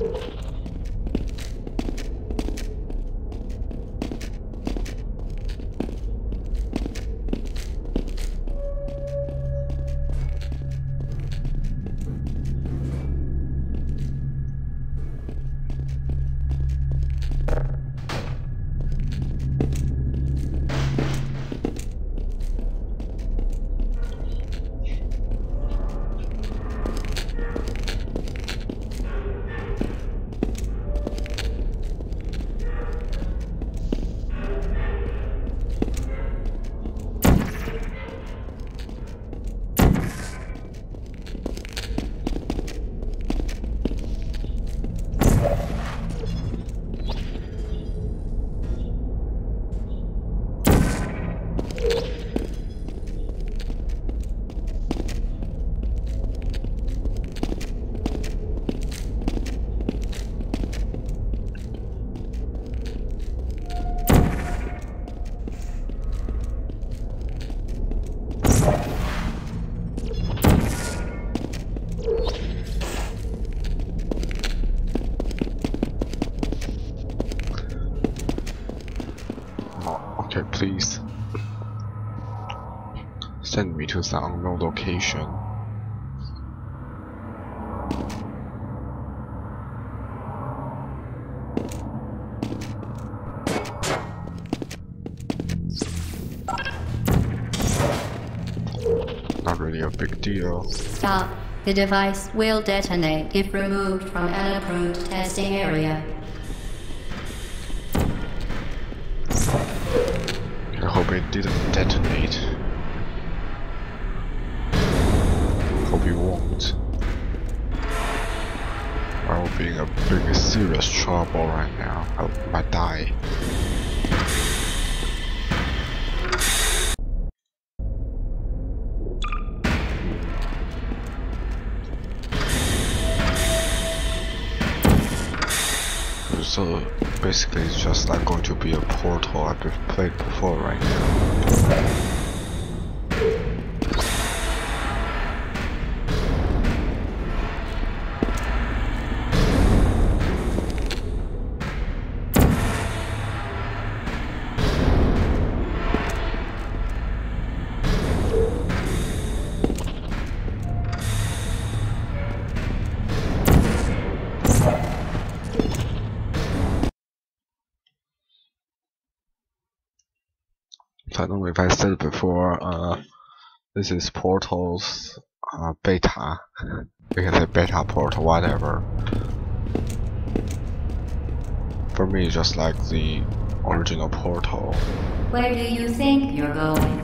me to some unknown location. Not really a big deal. Stop. The device will detonate if removed from an approved testing area. It won't. I will be in a big serious trouble right now. I might die. So basically it's just like going to be a portal I've played before right now. if I said before, uh, this is Portal's uh, beta. You can say beta portal, whatever. For me, just like the original Portal. Where do you think you're going?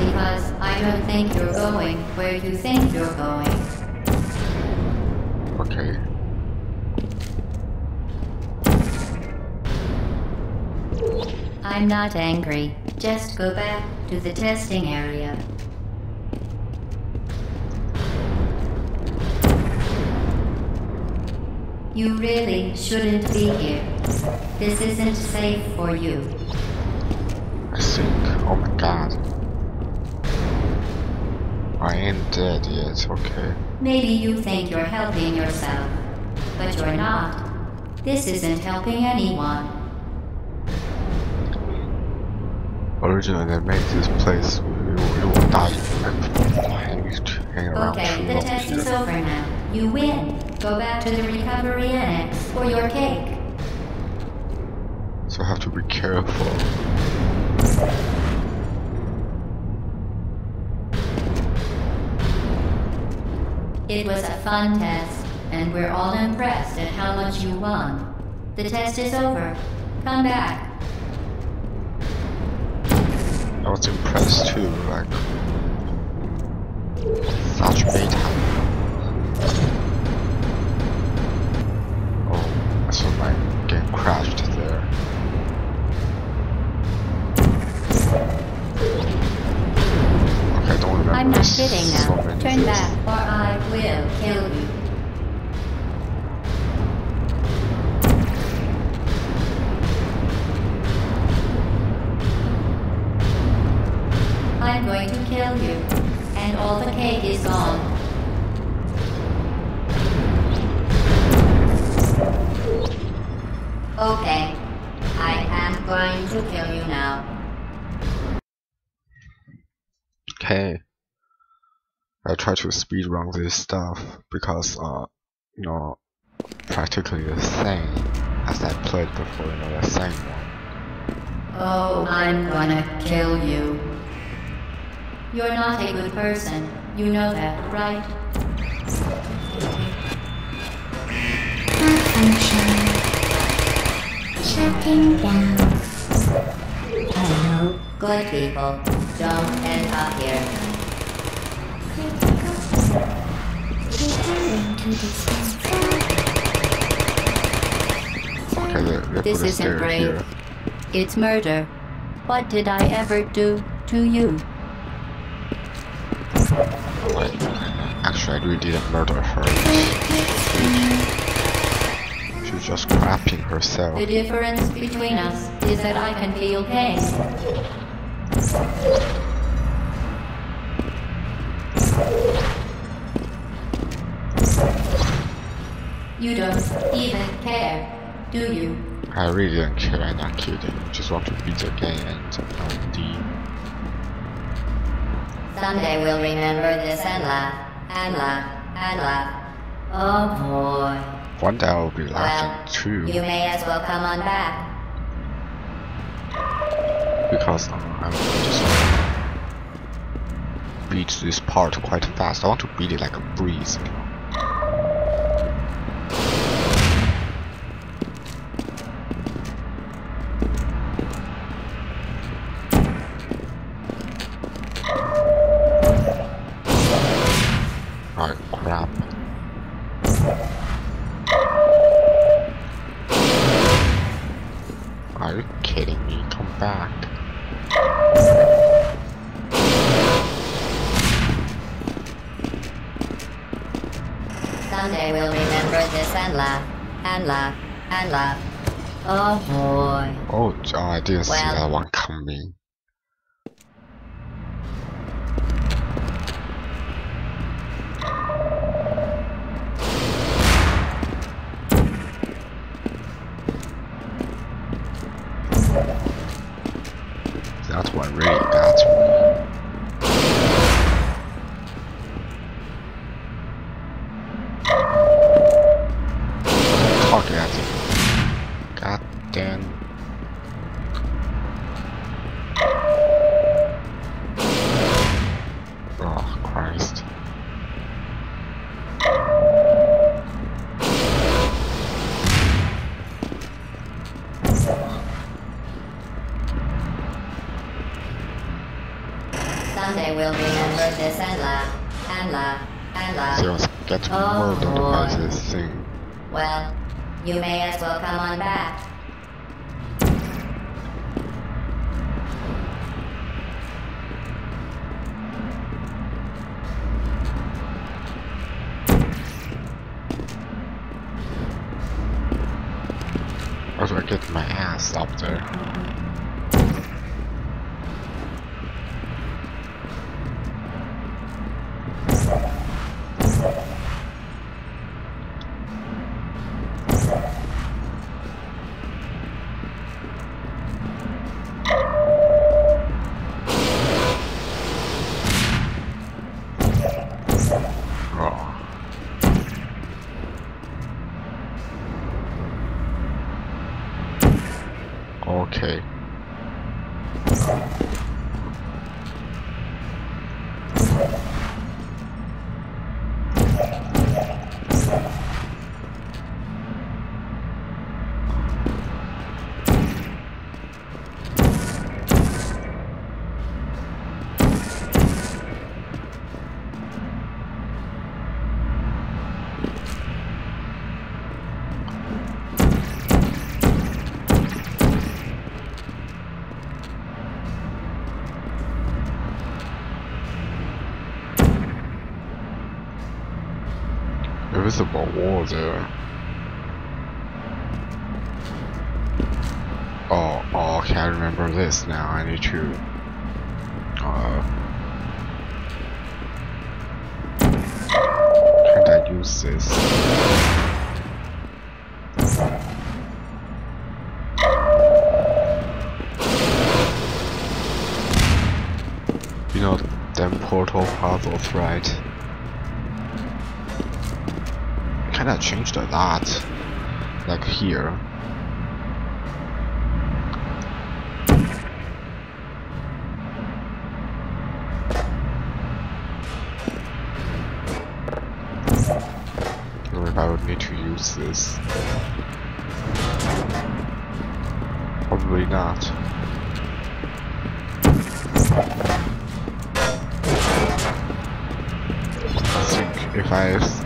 Because I don't think you're going where you think you're going. Okay. I'm not angry. Just go back to the testing area. You really shouldn't be here. This isn't safe for you. I think. Oh my god. I ain't dead yet, okay. Maybe you think you're helping yourself, but you're not. This isn't helping anyone. Originally they made this place you, you will die to hang around Okay, the test is over now. You win. Go back to the recovery annex for your cake. So I have to be careful. It was a fun test, and we're all impressed at how much you won. The test is over. Come back. I was impressed too, like such beta. Oh, I saw my game crashed there. Okay, I don't remember I'm not kidding now. many Turn back, or I will kill you. I'm going to kill you, and all the cake is gone. Okay, I am going to kill you now. Okay. I try to speed run this stuff because uh you know practically the same as I played before, you know, the same one. Oh, I'm gonna kill you. You're not a good person. You know that, right? Malfunction. Shutting down. Hello. Good people, don't end up here. Returning to the they, they This isn't brave. here. It's murder. What did I ever do to you? Wait, I really didn't murder her. She's just crapping herself. The difference between us is that I can feel pain. You don't even care, do you? I really don't care, I'm not kidding. Just want to beat the game and LD. Someday we'll remember this and laugh, and laugh, and laugh. Oh boy. One day I'll be Well, too, you may as well come on back. because uh, I just beat this part quite fast. I want to beat it like a breeze, That one really got me. Do I get my ass up there? Invisible wall there. Oh, oh, okay, I remember this now. I need to. Uh. Can't I use this? You know, them portal puzzles, right? Kinda changed a lot. Like here. If I would need to use this. Probably not. I think if I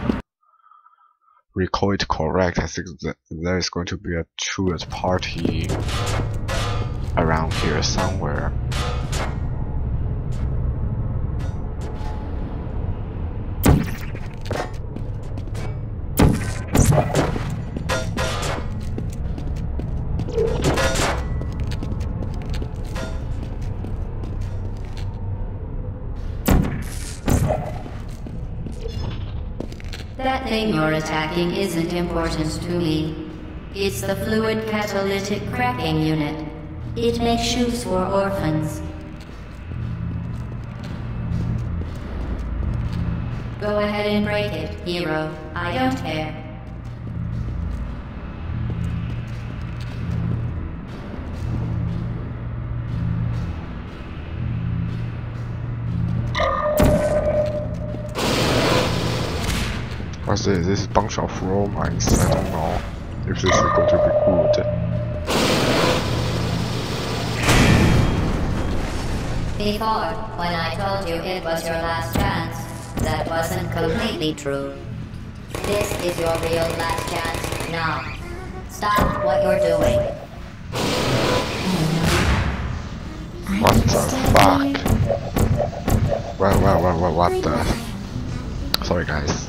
recall it correct, I think that there is going to be a truant party around here somewhere. Attacking isn't important to me. It's the fluid catalytic cracking unit. It makes shoes for orphans. Go ahead and break it, hero. I don't care. This? This is a bunch of raw mines. I don't know if this is going to be good. Before, when I told you it was your last chance, that wasn't completely true. This is your real last chance now. Stop what you're doing. What the fuck? Well, well, well, well, what the? Sorry, guys.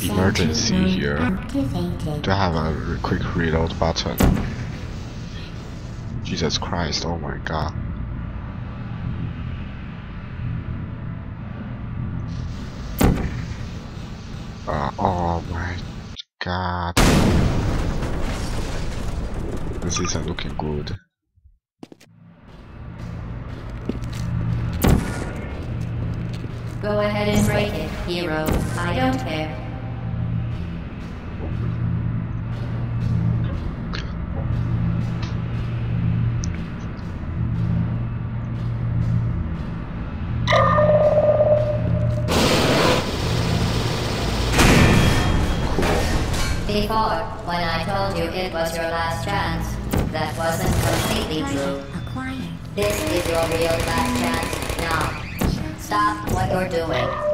Emergency here. Do I have a quick reload button? Jesus Christ, oh my god. Uh, oh my god. This isn't looking good. Go ahead and break it, hero. I don't care. You it was your last chance, that wasn't completely true. Acquired. This is your real last chance now. Stop what you're doing.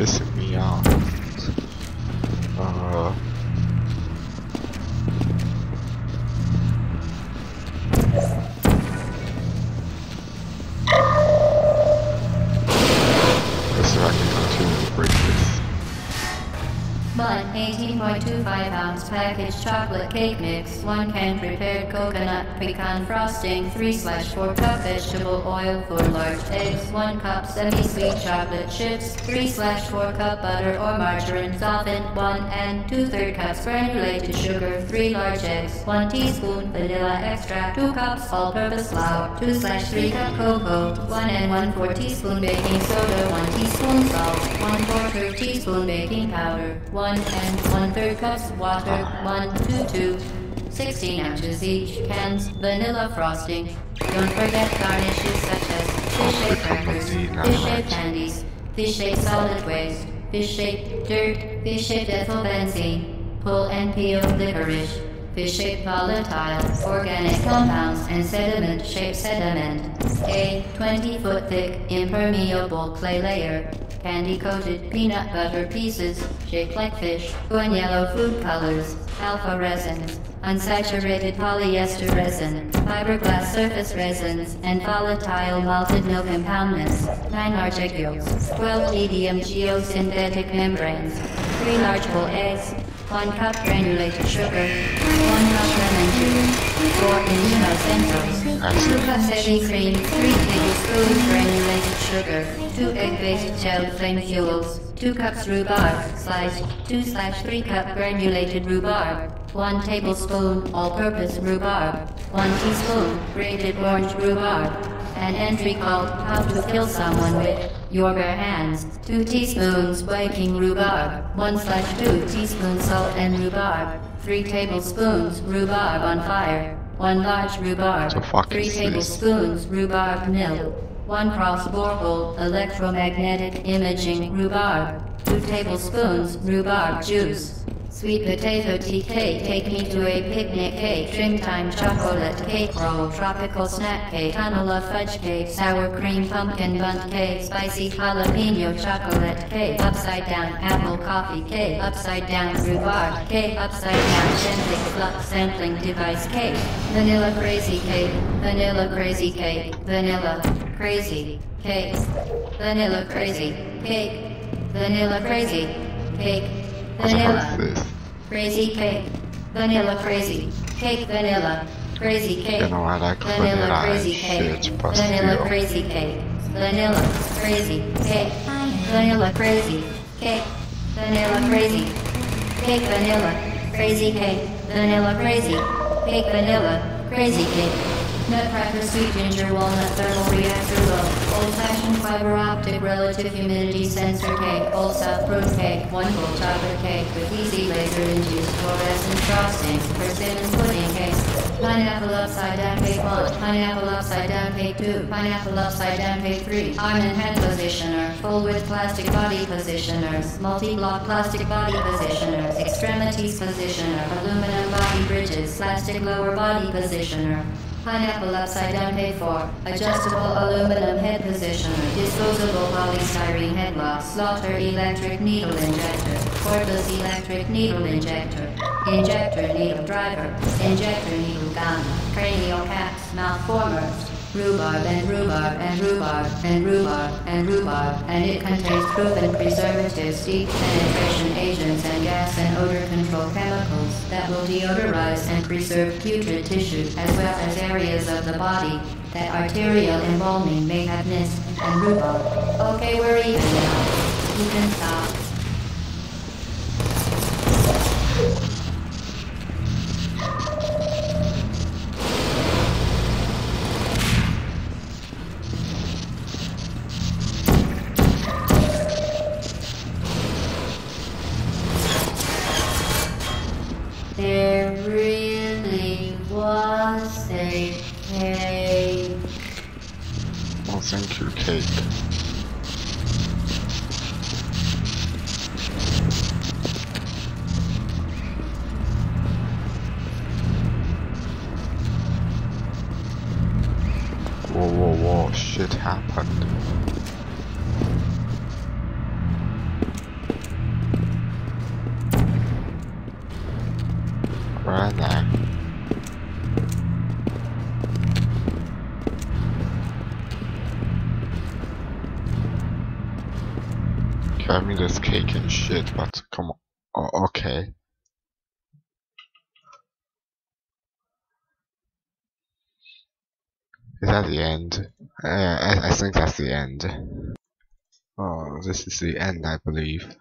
Pissing me off. Packaged chocolate cake mix, 1 can prepared coconut pecan frosting, 3 slash 4 cup vegetable oil, 4 large eggs, 1 cup semi-sweet chocolate chips, 3 slash 4 cup butter or margarine softened, 1 and 2 third cups granulated sugar, 3 large eggs, 1 teaspoon vanilla extract, 2 cups all-purpose flour, 2 slash 3 cup cocoa, 1 and 1 4 teaspoon baking soda, 1 teaspoon salt, 1 quarter teaspoon baking powder, 1 and 1 third cups water, 1 2 2, 16 ounces each, cans, vanilla frosting. Don't forget garnishes such as fish shaped crackers, fish shaped candies, fish shaped solid waste, fish shaped dirt, fish shaped ethyl benzene, pull and peel licorice, fish shaped volatile, organic compounds, and sediment shaped sediment. A 20 foot thick impermeable clay layer, candy coated peanut butter pieces shaped like fish, and yellow food colors, alpha resins, unsaturated polyester resin, fiberglass surface resins, and volatile malted milk impoundments, 9 large egg yolks, 12 medium geosynthetic membranes, 3 large whole eggs, 1 cup granulated sugar, 1 cup lemon juice, 4 immunocentrals, 2 cups heavy cream, 3 tablespoons granulated sugar, 2 egg-based gel flame fuels, 2 cups rhubarb, sliced, 2 slash 3 cup granulated rhubarb, 1 tablespoon all-purpose rhubarb, 1 teaspoon grated orange rhubarb, an entry called How to Kill Someone with Your Bare Hands, 2 teaspoons baking rhubarb, 1 slash 2 teaspoons salt and rhubarb, 3 tablespoons rhubarb on fire, 1 large rhubarb, The 3 tablespoons rhubarb nil, 1 cross borehole electromagnetic imaging rhubarb, 2 tablespoons rhubarb juice. Sweet potato cake, take me to a picnic cake, trim time chocolate cake roll, tropical snack cake, of fudge cake, sour cream pumpkin bundt cake, spicy jalapeno chocolate cake, upside down apple coffee cake, upside down rhubarb cake, upside down genetic flux sampling device cake, vanilla crazy cake, vanilla crazy cake, vanilla crazy cake, vanilla crazy cake, vanilla crazy cake, vanilla. fuck is this? Crazy cake. Vanilla crazy. Cake vanilla. Crazy cake. You know, I like vanilla vanilla crazy cake. shit, vanilla crazy cake. Vanilla crazy cake. Vanilla crazy cake. Vanilla crazy. Cake vanilla. Crazy cake. Vanilla crazy. Cake vanilla. Crazy cake. Nutcracker, sweet ginger, walnut, thermal reactor low. Old fashioned fiber optic relative humidity sensor cake. Old South fruit cake. One full chocolate cake with easy laser induced fluorescent frosting. Persimmon pudding cake. Pineapple upside down cake 1. Pineapple upside down cake 2. Pineapple upside down cake 3. Arm and hand positioner. Full width plastic body positioners. Multi block plastic body positioners. Extremities positioner. Aluminum body bridges. Plastic lower body positioner. Pineapple upside down cake 4. Adjustable aluminum head positioner. Disposable polystyrene head lock. Slaughter electric needle injector. Cordless electric needle injector. Injector needle driver. Injector needle gun. Cranial caps. Mouth formers. Rhubarb and rhubarb and rhubarb and rhubarb and rhubarb, and it contains proven preservatives, deep penetration agents, and gas and odor control chemicals that will deodorize and preserve putrid tissue as well as areas of the body that arterial embalming may have missed. And rhubarb. Okay, we're even now. You can stop. Give me this cake and shit, but come on. Oh, okay. Is that the end? Uh, I, I think that's the end. Oh, this is the end, I believe.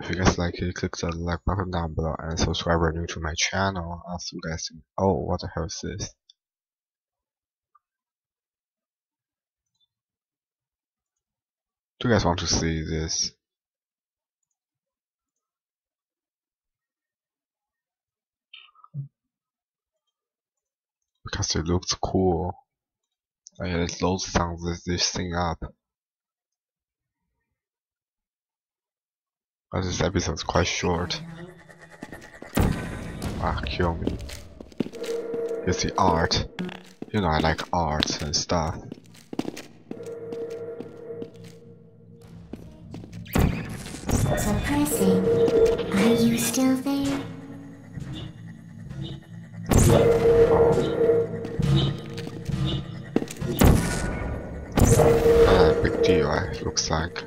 If you guys like it, click the like button down below and subscribe if you're new to my channel. I'll see you guys soon. Oh, what the hell is this? Do you guys want to see this? Because it looks cool. And it loads this, this thing up. But this episode's quite short. Ah, kill me. It's the art. You know I like art and stuff. So Percy, are you still there? Uh, big deal, eh, looks like.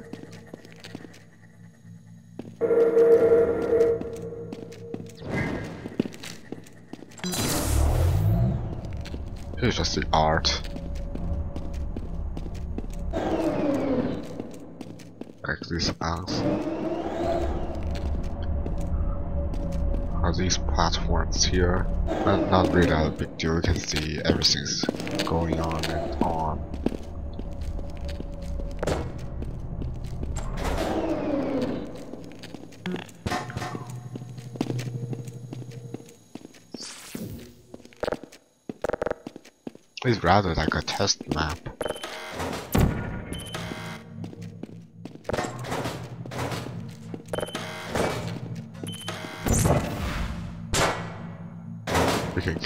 Here's just the art. Like these ants. These platforms here? Uh, not really a big deal, you can see everything's going on and on. It's rather like a test map.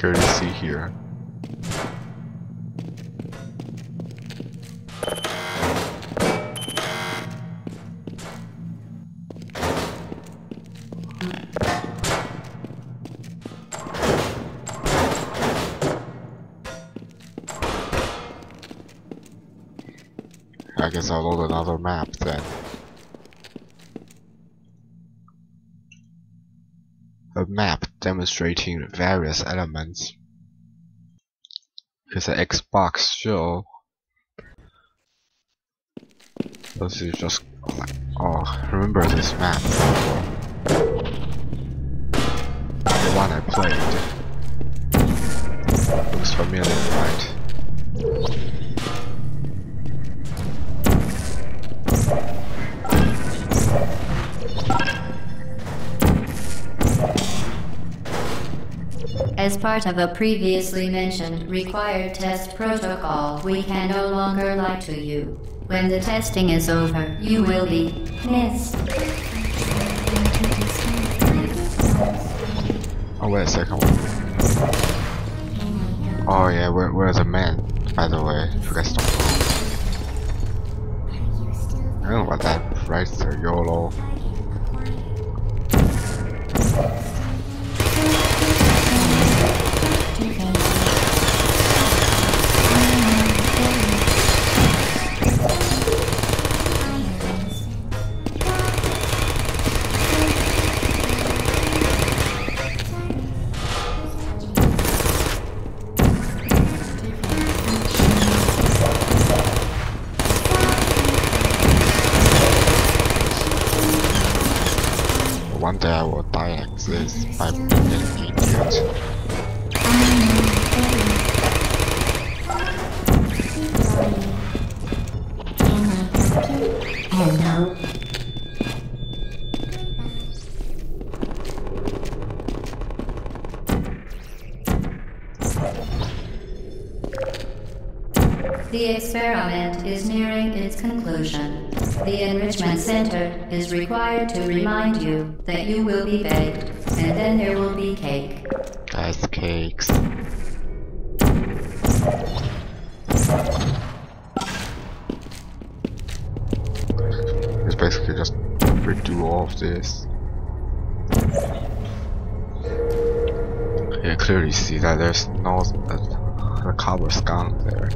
Can clearly see here. I guess I'll load another map then. A map demonstrating various elements. It's an Xbox show. This is just oh, remember this map. The one I played. Part of a previously mentioned required test protocol, we can no longer lie to you. When the testing is over, you will be missed. Oh wait a second. Oh yeah, where, where's the man? By the way, you guys don't. I don't know about that right there, YOLO. The Center is required to remind you that you will be baked, and then there will be cake. Ice cakes. It's basically just redo all of this. You clearly see that there's no uh, the cover's there.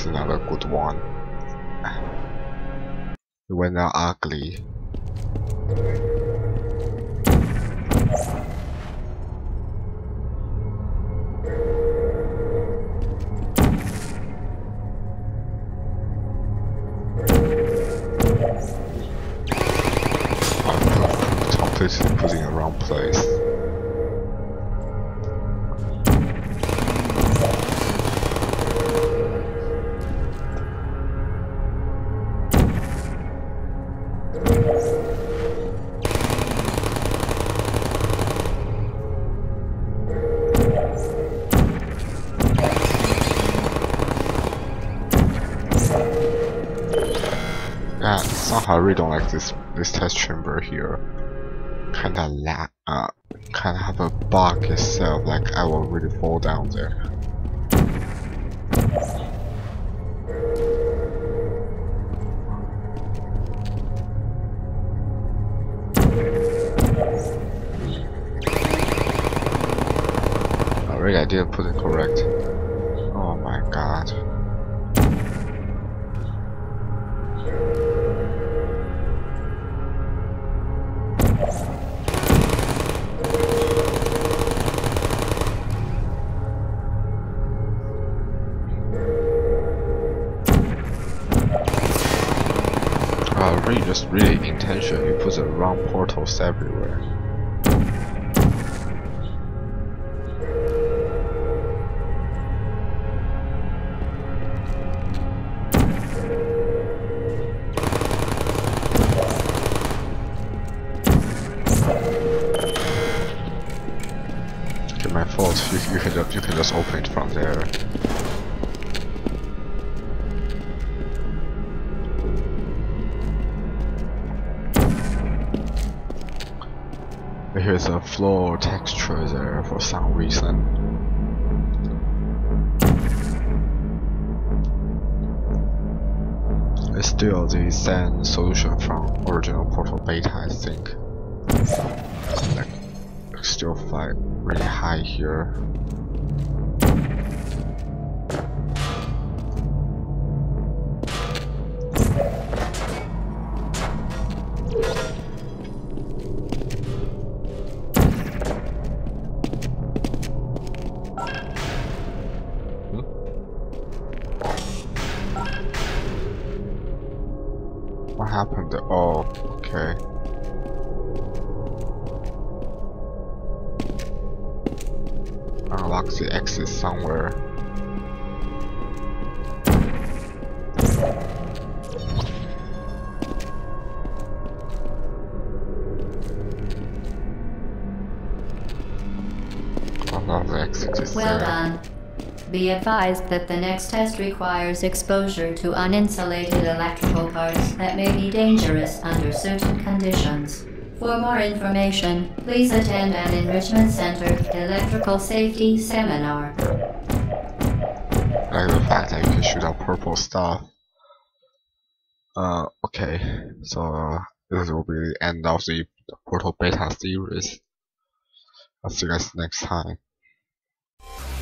Is another good one. Went out ugly. I'm completely putting wrong place. Really don't like this this test chamber here. Kinda la uh kinda have a bug itself, like I will really fall down there. Really, I didn't put it correct. Oh my god. Just really intention. You put the wrong portals everywhere. Here's a floor texture there for some reason. It's still the same solution from original Portal Beta, I think. Like, still fight really high here. Well done. Be advised that the next test requires exposure to uninsulated electrical parts that may be dangerous under certain conditions. For more information, please attend an Enrichment Center electrical safety seminar. like the fact that you can shoot out purple stuff. Uh, okay, so uh, this will be the end of the Portal Beta series. I'll see you guys next time. We'll